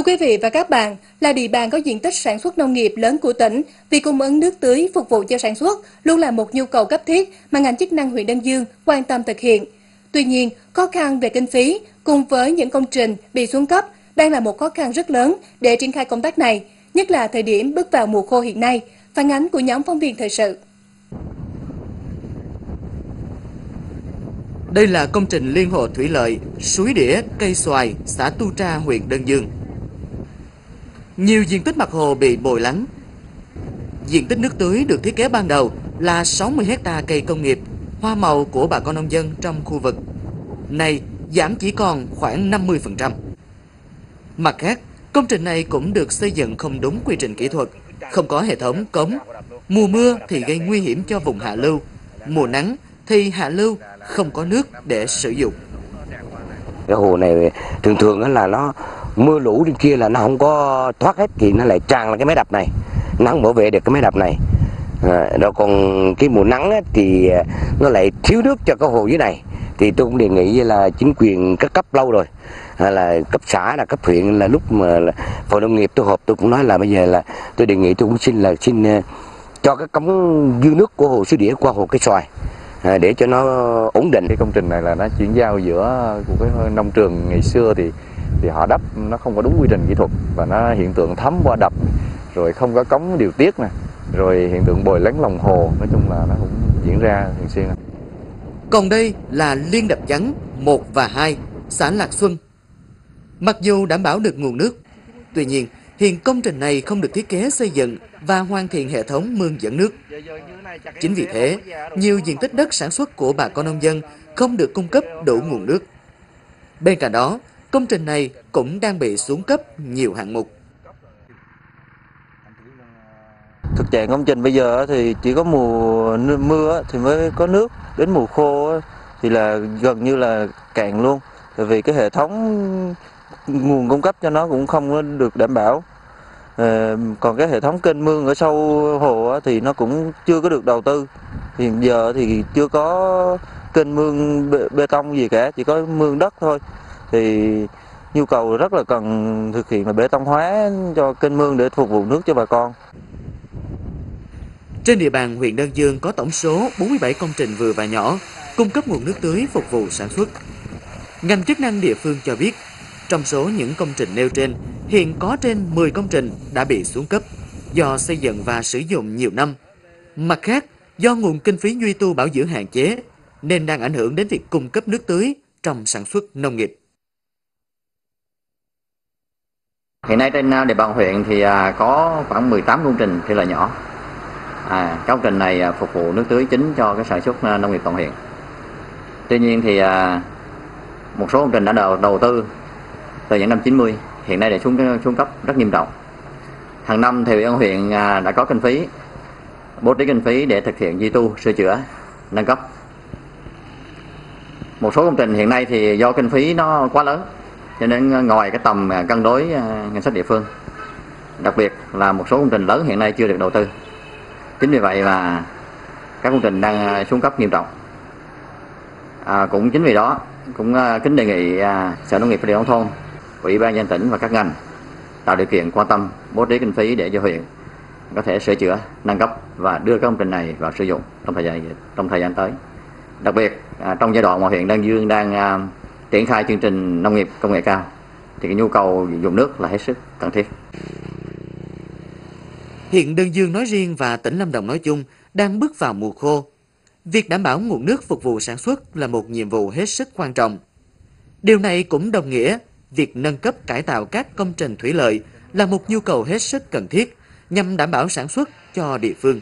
Thưa quý vị và các bạn, là địa bàn có diện tích sản xuất nông nghiệp lớn của tỉnh, việc cung ứng nước tưới phục vụ cho sản xuất luôn là một nhu cầu cấp thiết mà ngành chức năng huyện Đơn Dương quan tâm thực hiện. Tuy nhiên, khó khăn về kinh phí cùng với những công trình bị xuống cấp đang là một khó khăn rất lớn để triển khai công tác này, nhất là thời điểm bước vào mùa khô hiện nay. Phản ánh của nhóm phóng viên thời sự. Đây là công trình liên hồ thủy lợi, suối đĩa, cây xoài, xã Tu Tra, huyện Đơn Dương. Nhiều diện tích mặt hồ bị bồi lắng. Diện tích nước tưới được thiết kế ban đầu là 60 hecta cây công nghiệp, hoa màu của bà con nông dân trong khu vực. Nay giảm chỉ còn khoảng 50%. Mặt khác, công trình này cũng được xây dựng không đúng quy trình kỹ thuật, không có hệ thống cống. Mùa mưa thì gây nguy hiểm cho vùng hạ lưu, mùa nắng thì hạ lưu không có nước để sử dụng. Cái hồ này thường thường là nó mưa lũ trên kia là nó không có thoát hết thì nó lại tràn là cái máy đập này. Nắng bảo vệ được cái máy đập này. À, rồi còn cái mùa nắng ấy, thì à, nó lại thiếu nước cho cái hồ dưới này. Thì tôi cũng đề nghị là chính quyền các cấp lâu rồi hay là cấp xã là cấp huyện là lúc mà phòng nông nghiệp tôi họp tôi cũng nói là bây giờ là tôi đề nghị tôi cũng xin là xin à, cho cái cống dư nước của hồ suối đĩa qua hồ cái xoài à, để cho nó ổn định. Cái công trình này là nó chuyển giao giữa của cái nông trường ngày xưa thì thì họ đắp, nó không có đúng quy trình kỹ thuật và nó hiện tượng thấm qua đập rồi không có cống điều tiết nè rồi hiện tượng bồi lắng lòng hồ, nói chung là nó cũng diễn ra thường xuyên. Còn đây là liên đập trắng 1 và 2 xã Lạc Xuân. Mặc dù đảm bảo được nguồn nước, tuy nhiên, hiện công trình này không được thiết kế xây dựng và hoàn thiện hệ thống mương dẫn nước. Chính vì thế, nhiều diện tích đất sản xuất của bà con nông dân không được cung cấp đủ nguồn nước. Bên cạnh đó Công trình này cũng đang bị xuống cấp nhiều hạng mục. Thực trạng công trình bây giờ thì chỉ có mùa mưa thì mới có nước, đến mùa khô thì là gần như là cạn luôn. Tại vì cái hệ thống nguồn cung cấp cho nó cũng không được đảm bảo. Ờ, còn cái hệ thống kênh mương ở sâu hồ thì nó cũng chưa có được đầu tư. Hiện giờ thì chưa có kênh mương bê, bê tông gì cả, chỉ có mương đất thôi thì nhu cầu rất là cần thực hiện là bê tông hóa cho kênh mương để phục vụ nước cho bà con. Trên địa bàn huyện Đơn Dương có tổng số 47 công trình vừa và nhỏ cung cấp nguồn nước tưới phục vụ sản xuất. Ngành chức năng địa phương cho biết, trong số những công trình nêu trên, hiện có trên 10 công trình đã bị xuống cấp do xây dựng và sử dụng nhiều năm. Mặt khác, do nguồn kinh phí duy tu bảo dưỡng hạn chế nên đang ảnh hưởng đến việc cung cấp nước tưới trong sản xuất nông nghiệp. Hiện nay trên à, địa bàn huyện thì à, có khoảng 18 công trình thủy lợi nhỏ. À, công trình này à, phục vụ nước tưới chính cho cái sản xuất nông nghiệp toàn huyện. Tuy nhiên thì một số công trình đã đầu, đầu tư từ những năm 90 hiện nay đã xuống xuống cấp rất nghiêm trọng. Hàng năm thì ủy huyện đã có kinh phí bố trí kinh phí để thực hiện duy tu, sửa chữa, nâng cấp. Một số công trình hiện nay thì do kinh phí nó quá lớn cho nên ờ, ngoài cái tầm ờ, cân đối ờ, ngân sách địa phương đặc biệt là một số công trình lớn hiện nay chưa được đầu tư. Chính vì vậy mà các công trình đang xuống cấp nghiêm trọng. À, cũng chính vì đó cũng kính đề nghị à, sở nông nghiệp phát triển nông thôn ủy ban nhân tỉnh và các ngành tạo điều kiện quan tâm bố trí kinh phí để cho huyện có thể sửa chữa nâng cấp và đưa các công trình này vào sử dụng trong thời gian trong thời gian tới. Đặc biệt à, trong giai đoạn mà huyện Đan Dương đang à, triển khai chương trình nông nghiệp công nghệ cao thì cái nhu cầu dùng nước là hết sức cần thiết. Hiện Đơn Dương nói riêng và tỉnh Lâm Đồng nói chung đang bước vào mùa khô. Việc đảm bảo nguồn nước phục vụ sản xuất là một nhiệm vụ hết sức quan trọng. Điều này cũng đồng nghĩa việc nâng cấp cải tạo các công trình thủy lợi là một nhu cầu hết sức cần thiết nhằm đảm bảo sản xuất cho địa phương.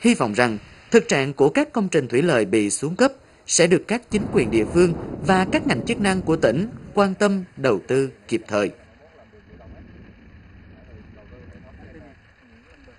Hy vọng rằng thực trạng của các công trình thủy lợi bị xuống cấp sẽ được các chính quyền địa phương và các ngành chức năng của tỉnh quan tâm đầu tư kịp thời.